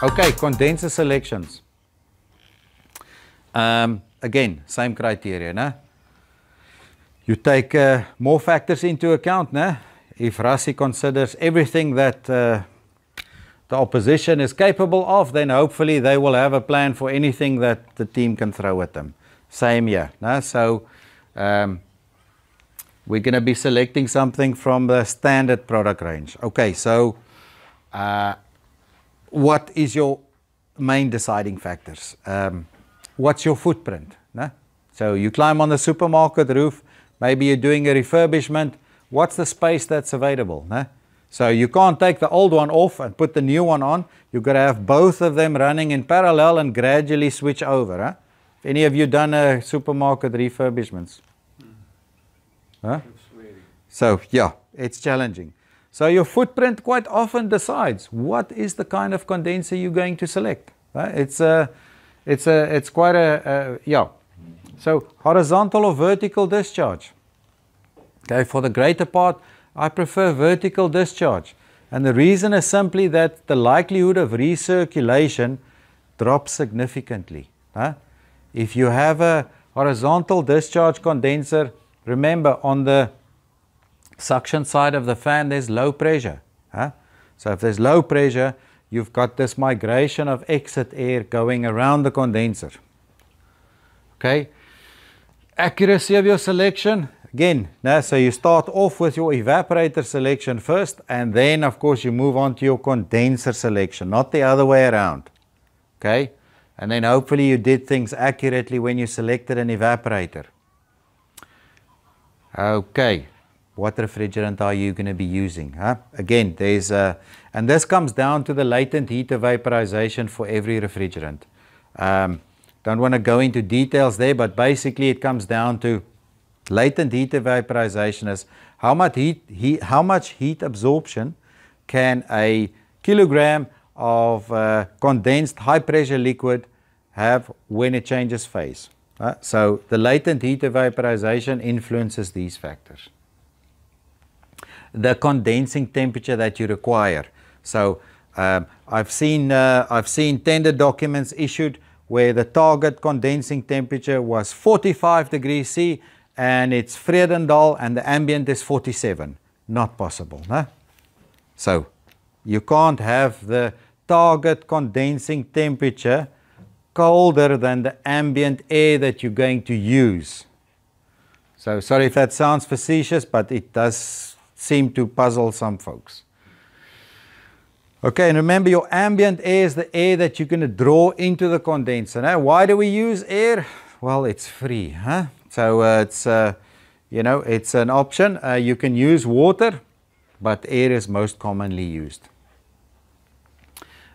Okay, condenser selections. Um, again, same criteria, né? You take uh, more factors into account, né? If Rassie considers everything that uh, the opposition is capable of, then hopefully they will have a plan for anything that the team can throw at them. Same here, né? So um, we're going to be selecting something from the standard product range. Okay, so uh, what is your main deciding factors? Um, what's your footprint? No? So you climb on the supermarket roof, maybe you're doing a refurbishment. What's the space that's available? No? So you can't take the old one off and put the new one on. You've got to have both of them running in parallel and gradually switch over. Huh? Any of you done a supermarket refurbishments? Huh? So yeah, it's challenging. So your footprint quite often decides what is the kind of condenser you're going to select. Right? It's a, it's a, it's quite a, a, yeah. So horizontal or vertical discharge. Okay, for the greater part, I prefer vertical discharge. And the reason is simply that the likelihood of recirculation drops significantly. Huh? If you have a horizontal discharge condenser, remember on the suction side of the fan, there's low pressure. Huh? So if there's low pressure, you've got this migration of exit air going around the condenser. Okay. Accuracy of your selection, again, nah, so you start off with your evaporator selection first, and then of course you move on to your condenser selection, not the other way around. Okay. And then hopefully you did things accurately when you selected an evaporator. Okay what refrigerant are you going to be using? Huh? Again, there's a, and this comes down to the latent heat of vaporization for every refrigerant. Um, don't want to go into details there, but basically it comes down to latent heat of vaporization is how much heat, heat how much heat absorption can a kilogram of uh, condensed high pressure liquid have when it changes phase. Uh, so the latent heat of vaporization influences these factors the condensing temperature that you require. So um, I've seen uh, I've seen tender documents issued where the target condensing temperature was 45 degrees C and it's Vredendal and the ambient is 47. Not possible. So you can't have the target condensing temperature colder than the ambient air that you're going to use. So sorry if that sounds facetious, but it does seem to puzzle some folks. Okay, and remember your ambient air is the air that you're going to draw into the condenser. Now, why do we use air? Well, it's free, huh? So uh, it's, uh, you know, it's an option. Uh, you can use water, but air is most commonly used.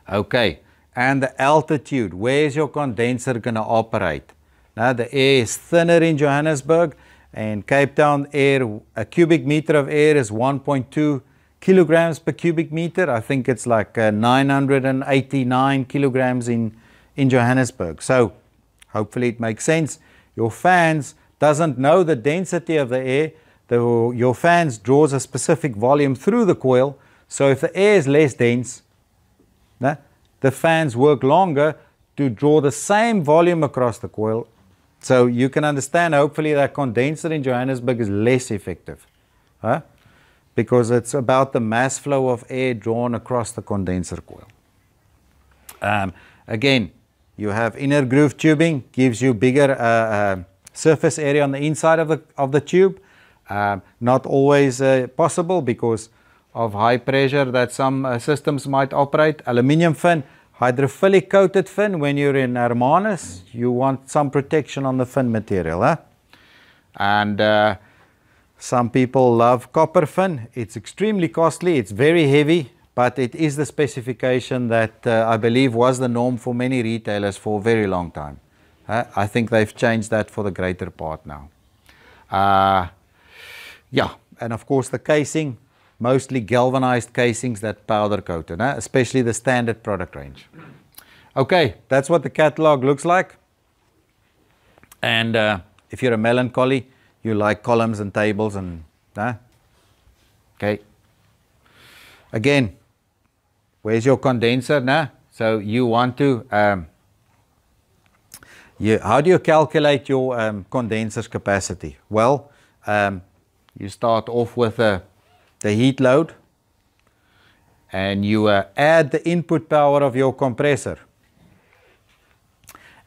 Okay, and the altitude. Where is your condenser going to operate? Now, the air is thinner in Johannesburg and Cape Town air, a cubic meter of air is 1.2 kilograms per cubic meter. I think it's like uh, 989 kilograms in, in Johannesburg. So hopefully it makes sense. Your fans doesn't know the density of the air. The, your fans draws a specific volume through the coil. So if the air is less dense, the fans work longer to draw the same volume across the coil so you can understand, hopefully, that condenser in Johannesburg is less effective. Huh? Because it's about the mass flow of air drawn across the condenser coil. Um, again, you have inner groove tubing, gives you bigger uh, uh, surface area on the inside of the, of the tube. Um, not always uh, possible because of high pressure that some uh, systems might operate. Aluminium fin, hydrophilic coated fin, when you're in Hermanus, you want some protection on the fin material. Huh? And uh, some people love copper fin. It's extremely costly, it's very heavy, but it is the specification that uh, I believe was the norm for many retailers for a very long time. Uh, I think they've changed that for the greater part now. Uh, yeah, and of course the casing, mostly galvanized casings that powder coated, especially the standard product range. Okay, that's what the catalog looks like. And uh, if you're a melancholy, you like columns and tables and, okay. Again, where's your condenser? Nah? So you want to, um, you, how do you calculate your um, condenser's capacity? Well, um, you start off with uh, the heat load and you uh, add the input power of your compressor.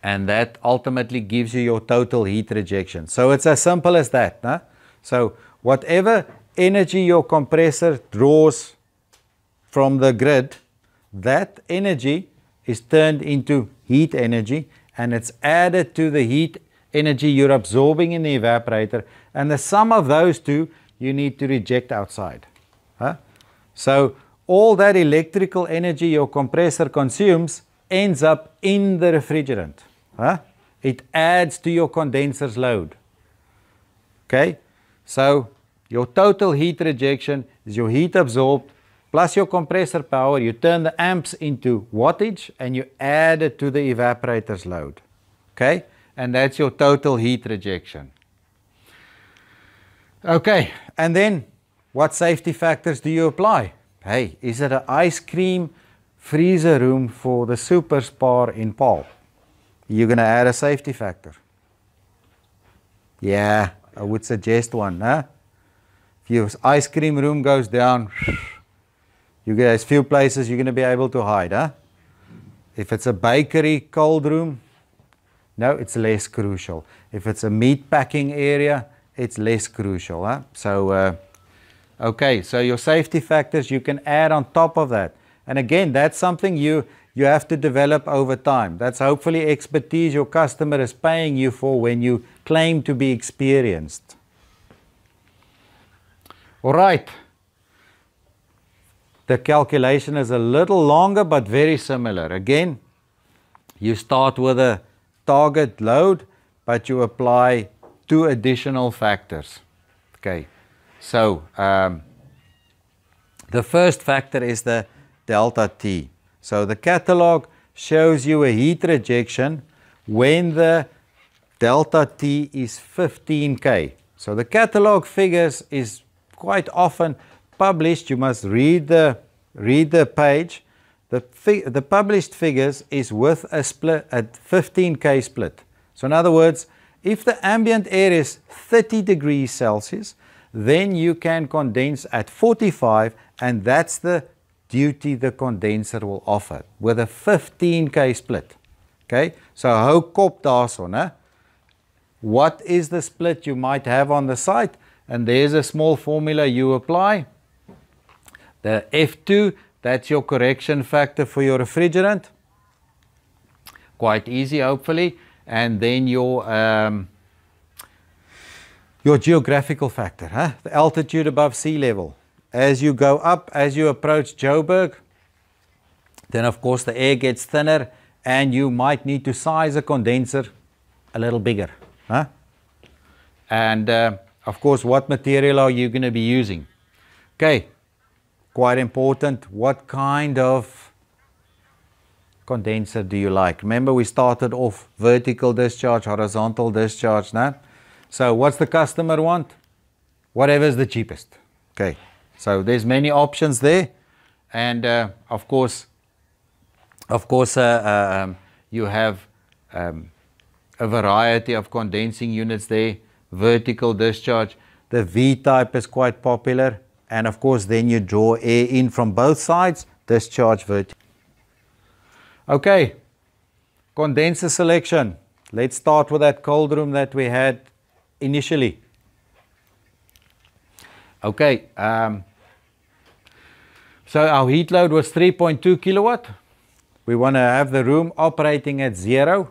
And that ultimately gives you your total heat rejection. So it's as simple as that. Huh? So whatever energy your compressor draws from the grid, that energy is turned into heat energy and it's added to the heat energy you're absorbing in the evaporator and the sum of those two you need to reject outside. Huh? So all that electrical energy your compressor consumes ends up in the refrigerant. Huh? It adds to your condenser's load. Okay, so your total heat rejection is your heat absorbed plus your compressor power. You turn the amps into wattage and you add it to the evaporator's load. Okay, and that's your total heat rejection. Okay, and then what safety factors do you apply? Hey, is it an ice cream freezer room for the super spar in Paarl? You're going to add a safety factor. Yeah, I would suggest one. Huh? If your ice cream room goes down, you get as few places you're going to be able to hide. Huh? If it's a bakery cold room, no, it's less crucial. If it's a meat packing area, it's less crucial. Huh? So, uh, okay, so your safety factors you can add on top of that. And again, that's something you, you have to develop over time. That's hopefully expertise your customer is paying you for when you claim to be experienced. All right. The calculation is a little longer but very similar. Again, you start with a target load, but you apply two additional factors. Okay, so um, the first factor is the delta T. So the catalog shows you a heat rejection when the delta T is 15K. So the catalog figures is quite often published. You must read the, read the page. The, the published figures is with a split at 15K split. So in other words, if the ambient air is 30 degrees Celsius, then you can condense at 45 and that's the duty the condenser will offer with a 15k split. Okay, so hou kop daarson, hè. What is the split you might have on the site? And there's a small formula you apply. The F2, that's your correction factor for your refrigerant. Quite easy, hopefully. And then your um, your geographical factor, huh? the altitude above sea level as you go up, as you approach Joburg, then of course the air gets thinner and you might need to size a condenser a little bigger. Huh? And uh, of course, what material are you going to be using? Okay, quite important. What kind of condenser do you like? Remember we started off vertical discharge, horizontal discharge. Now, so what's the customer want? Whatever is the cheapest. Okay. So there's many options there, and uh, of course, of course, uh, uh, um, you have um, a variety of condensing units there. Vertical discharge, the V type is quite popular, and of course, then you draw air in from both sides. Discharge vertical. Okay, condenser selection. Let's start with that cold room that we had initially. Okay, um, so our heat load was 3.2 kilowatt. We want to have the room operating at zero.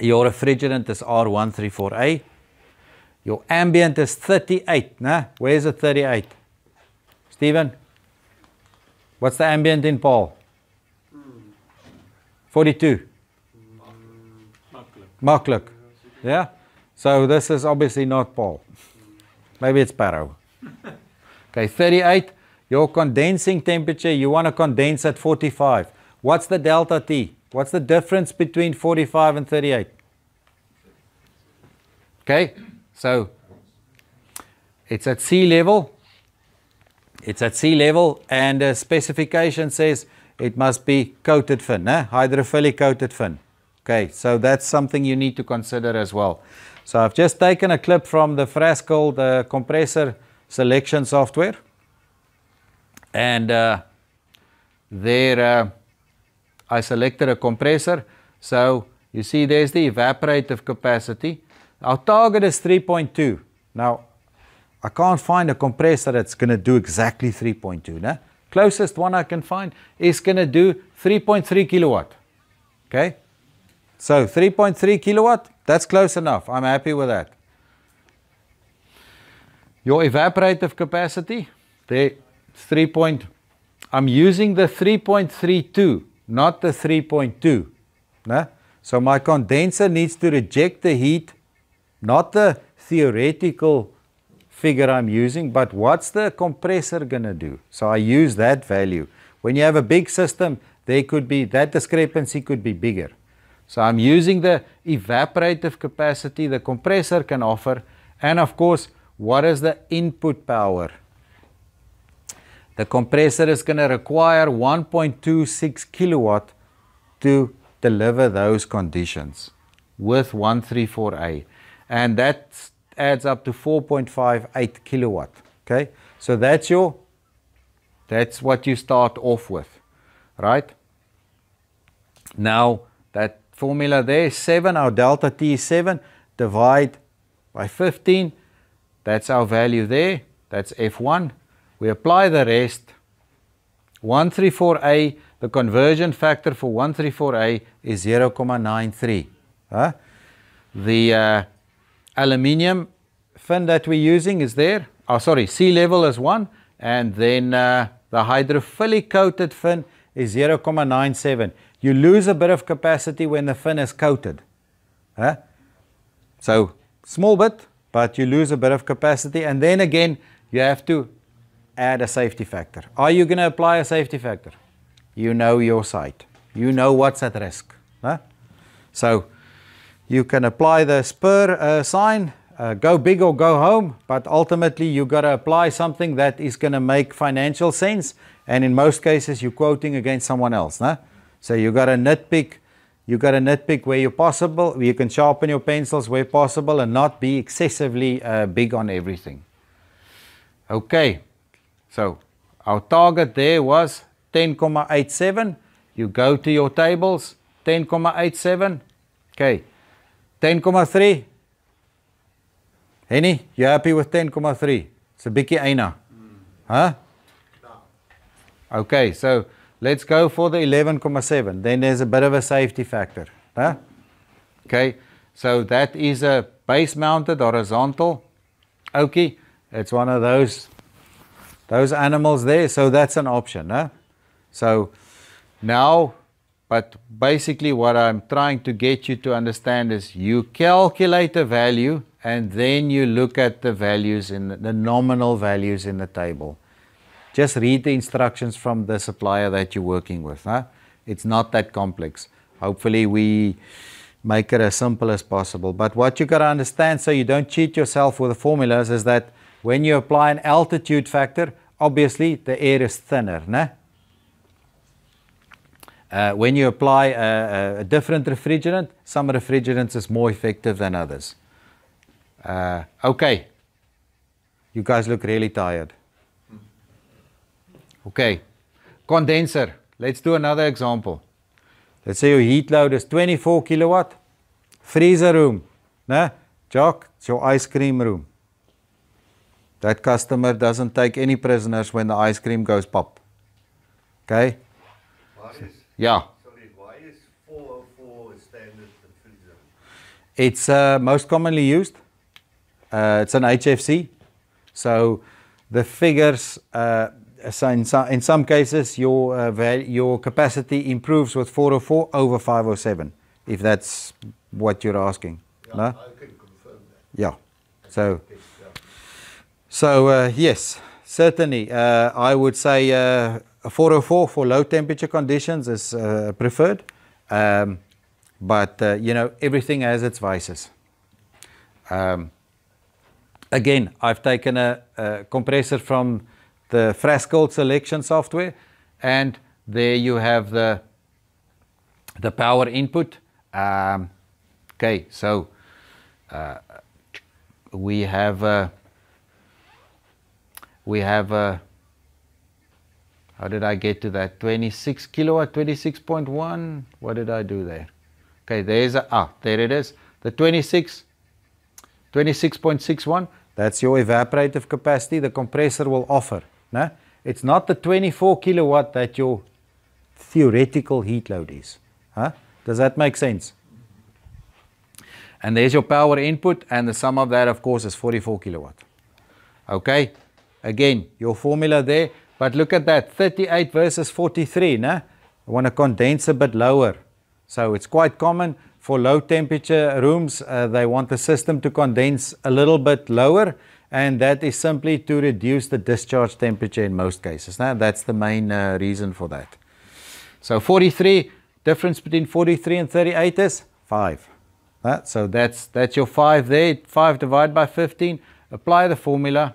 Your refrigerant is R134A. Your ambient is 38. Nah? Where's the 38? Stephen? What's the ambient in Paarl? 42. Maklik. Yeah? So this is obviously not Paarl. Maybe it's Parow. Okay, 38. Your condensing temperature, you want to condense at 45. What's the delta T? What's the difference between 45 and 38? Okay, so it's at sea level. It's at sea level and the specification says it must be coated fin, eh? hydrophilic coated fin. Okay, so that's something you need to consider as well. So I've just taken a clip from the Frascold, the compressor selection software. And uh, there uh, I selected a compressor. So you see there's the evaporative capacity. Our target is 3.2. Now, I can't find a compressor that's going to do exactly 3.2. Nah? Closest one I can find is going to do 3.3 kilowatt. Okay? So 3.3 kilowatt, that's close enough. I'm happy with that. Your evaporative capacity, there, 3. Point, I'm using the 3.32, not the 3.2. Nah? So my condenser needs to reject the heat, not the theoretical figure I'm using, but what's the compressor going to do? So I use that value. When you have a big system, there could be, that discrepancy could be bigger. So I'm using the evaporative capacity the compressor can offer, and of course, what is the input power? The compressor is going to require 1.26 kilowatt to deliver those conditions with 134A. And that's adds up to 4.58 kilowatt. Okay, so that's your, that's what you start off with, right? Now that formula there, 7, our delta T is 7, divide by 15, that's our value there, that's F1. We apply the rest. 134A, the conversion factor for 134A is 0 0.93. Huh? The uh, aluminium fin that we're using is there. Oh, sorry, sea level is 1. And then uh, the hydrophilic coated fin is 0.97. You lose a bit of capacity when the fin is coated. Huh? So, small bit, but you lose a bit of capacity. And then again, you have to add a safety factor. Are you going to apply a safety factor? You know your site. You know what's at risk. Huh? So, you can apply the spur uh, sign, uh, go big or go home, but ultimately you got to apply something that is going to make financial sense. And in most cases, you're quoting against someone else. Nah? So you got to nitpick. You got to nitpick where you're possible. You can sharpen your pencils where possible and not be excessively uh, big on everything. Okay, so our target there was 10,87. You go to your tables, 10,87. Okay. 10,3. Henny, you happy with 10,3? It's a bietjie eina. Huh? Okay, so let's go for the 11,7. Then there's a bit of a safety factor. Huh? Okay, so that is a base mounted horizontal. Okay, it's one of those those animals there, so that's an option. Huh? So now but basically what I'm trying to get you to understand is you calculate a value and then you look at the values in the, the nominal values in the table. Just read the instructions from the supplier that you're working with. Huh? It's not that complex. Hopefully we make it as simple as possible. But what you got to understand so you don't cheat yourself with the formulas is that when you apply an altitude factor, obviously the air is thinner. Uh, when you apply a, a, different refrigerant, some refrigerants is more effective than others. Uh, okay. You guys look really tired. Okay. Condenser. Let's do another example. Let's say your heat load is 24 kilowatt. Freezer room. Nah, Jock, it's your ice cream room. That customer doesn't take any prisoners when the ice cream goes pop. Okay? Yeah. Sorry, why is 404 standard refrigerant? It's uh, most commonly used. Uh, it's an HFC. So the figures, uh, so in, some, in some cases, your, uh, your capacity improves with 404 over 507, if that's what you're asking. Yeah, no? I can confirm that. Yeah. So, so uh, yes, certainly, uh, I would say uh, 404 for low temperature conditions is uh, preferred, um, but uh, you know everything has its vices. Um, again, I've taken a, a, compressor from the Frascold selection software, and there you have the the power input. Um, okay, so uh, we have uh, we have uh, how did I get to that? 26 kilowatt 26.1 what did I do there? Okay there's a ah there it is. The 26 26.61 that's your evaporative capacity the compressor will offer no? it's not the 24 kilowatt that your theoretical heat load is huh? does that make sense? And there's your power input and the sum of that of course is 44 kilowatt. Okay? Again your formula there but look at that 38 versus 43 nah? I want to condense a bit lower. So it's quite common for low temperature rooms uh, they want the system to condense a little bit lower and that is simply to reduce the discharge temperature in most cases now that's the main uh, reason for that. So 43 difference between 43 and 38 is 5 uh, so that's that's your 5 there 5 divided by 15 apply the formula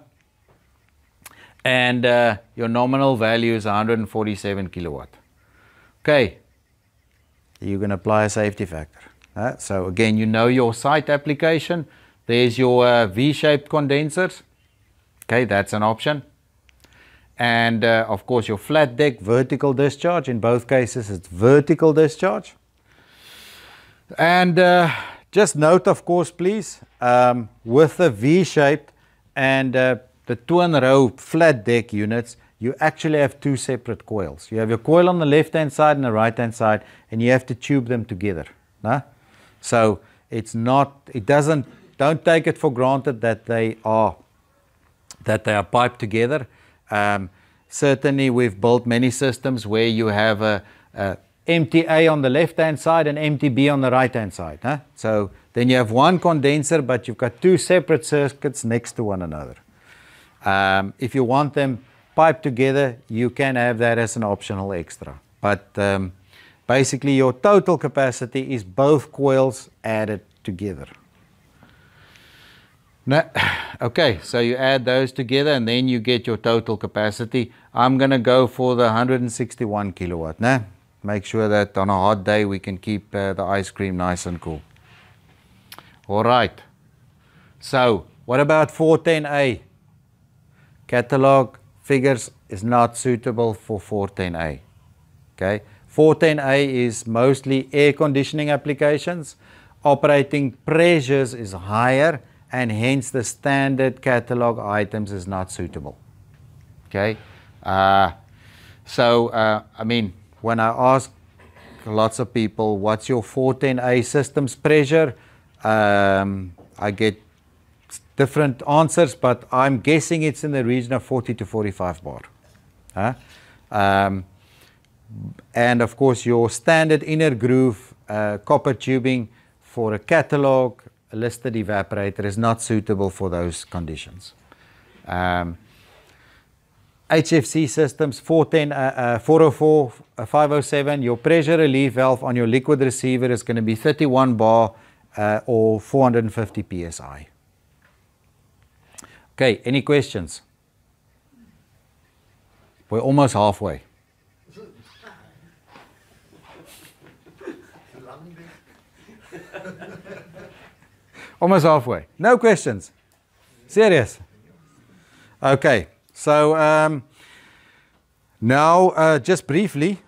and uh, your nominal value is 147 kilowatt. Okay. You can apply a safety factor. Uh, so again you know your site application. There's your uh, v-shaped condensers. Okay that's an option. And uh, of course your flat deck vertical discharge. In both cases it's vertical discharge. And uh, just note of course please um, with the v-shaped and uh, the twin row flat deck units you actually have two separate coils you have your coil on the left hand side and the right hand side and you have to tube them together nah? so it's not it doesn't don't take it for granted that they are that they are piped together um, certainly, we've built many systems where you have a, a empty A on the left hand side and empty B on the right hand side. So then you have one condenser, but you've got two separate circuits next to one another. Um, if you want them piped together, you can have that as an optional extra. But um, basically, your total capacity is both coils added together. Now, okay, so you add those together and then you get your total capacity. I'm going to go for the 161 kilowatt. Nah? Make sure that on a hot day we can keep uh, the ice cream nice and cool. All right. So, what about 410A? Catalog figures is not suitable for 410A. Okay? 410A is mostly air conditioning applications. Operating pressures is higher and hence the standard catalog items is not suitable. Okay, uh, so uh, I mean, when I ask lots of people, what's your 410A systems pressure? Um, I get different answers, but I'm guessing it's in the region of 40 to 45 bar. Huh? Um, and of course, your standard inner groove uh, copper tubing for a catalog a listed evaporator is not suitable for those conditions. Um, HFC systems 410, uh, uh, 404, uh, 507, your pressure relief valve on your liquid receiver is going to be 31 bar uh, or 450 psi. Okay, any questions? We're almost halfway. Almost halfway. No questions. Serious. Okay. So um, now, uh, just briefly,